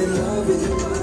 in love with you.